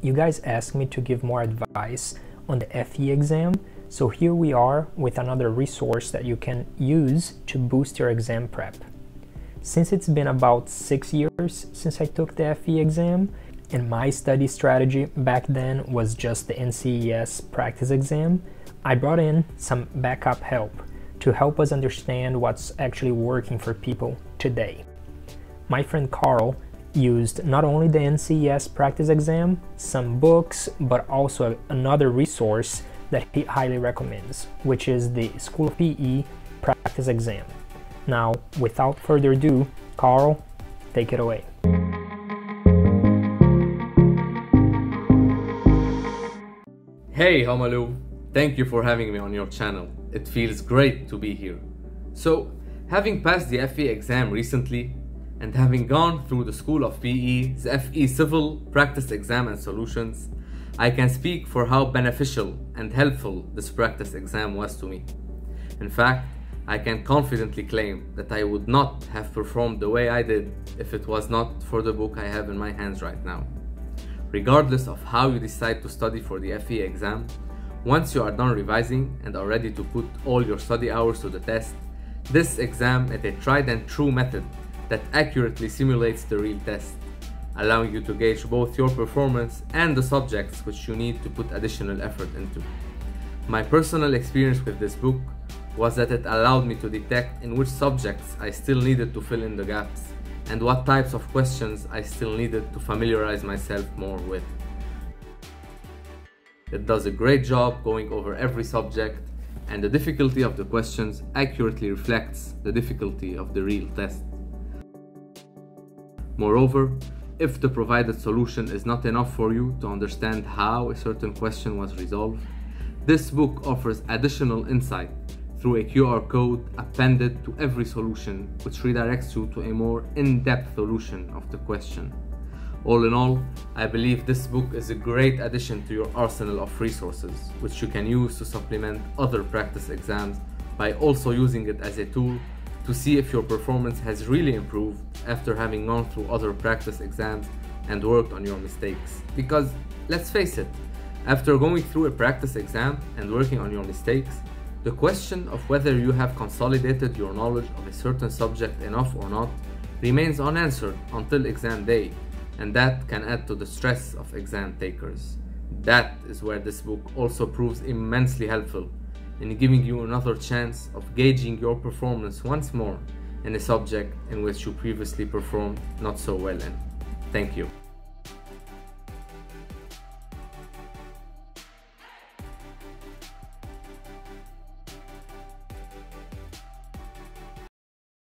you guys asked me to give more advice on the FE exam, so here we are with another resource that you can use to boost your exam prep. Since it's been about six years since I took the FE exam, and my study strategy back then was just the NCEES practice exam, I brought in some backup help to help us understand what's actually working for people today. My friend Carl used not only the NCEES practice exam, some books, but also another resource that he highly recommends, which is the School of PE practice exam. Now, without further ado, Carl, take it away. Hey Rômulo, thank you for having me on your channel. It feels great to be here. So, having passed the FE exam recently, and having gone through the School of PE's FE Civil Practice Exam and Solutions, I can speak for how beneficial and helpful this practice exam was to me. In fact, I can confidently claim that I would not have performed the way I did if it was not for the book I have in my hands right now. Regardless of how you decide to study for the FE exam, once you are done revising and are ready to put all your study hours to the test, this exam is a tried and true method that accurately simulates the real test, allowing you to gauge both your performance and the subjects which you need to put additional effort into. My personal experience with this book was that it allowed me to detect in which subjects I still needed to fill in the gaps and what types of questions I still needed to familiarize myself more with. It does a great job going over every subject and the difficulty of the questions accurately reflects the difficulty of the real test. Moreover, if the provided solution is not enough for you to understand how a certain question was resolved, this book offers additional insight through a QR code appended to every solution which redirects you to a more in-depth solution of the question. All in all, I believe this book is a great addition to your arsenal of resources, which you can use to supplement other practice exams by also using it as a tool to see if your performance has really improved after having gone through other practice exams and worked on your mistakes. Because let's face it, after going through a practice exam and working on your mistakes, the question of whether you have consolidated your knowledge of a certain subject enough or not remains unanswered until exam day, and that can add to the stress of exam takers. That is where this book also proves immensely helpful in giving you another chance of gauging your performance once more in a subject in which you previously performed not so well in. Thank you.